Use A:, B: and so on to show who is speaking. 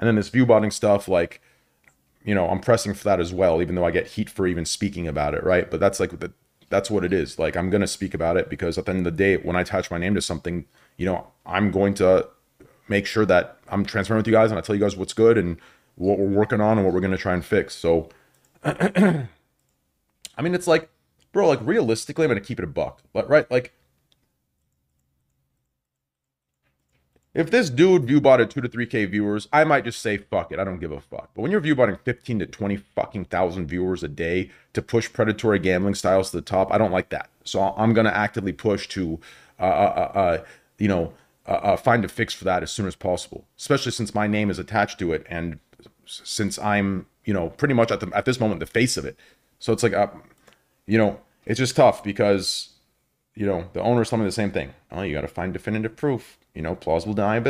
A: And then this view botting stuff, like, you know, I'm pressing for that as well, even though I get heat for even speaking about it, right? But that's like the, that's what it is. Like, I'm gonna speak about it because at the end of the day, when I attach my name to something, you know, I'm going to make sure that I'm transparent with you guys and I tell you guys what's good and what we're working on and what we're gonna try and fix. So, I mean, it's like, bro, like realistically, I'm gonna keep it a buck, but right, like If this dude view botted two to three K viewers, I might just say fuck it. I don't give a fuck. But when you're view botting 15 to 20 fucking thousand viewers a day to push predatory gambling styles to the top, I don't like that. So I'm gonna actively push to, uh, uh, uh, uh you know, uh, uh, find a fix for that as soon as possible. Especially since my name is attached to it, and since I'm, you know, pretty much at the at this moment the face of it. So it's like, uh, you know, it's just tough because, you know, the owner's telling me the same thing. Oh, you got to find definitive proof you know, plausible deniability.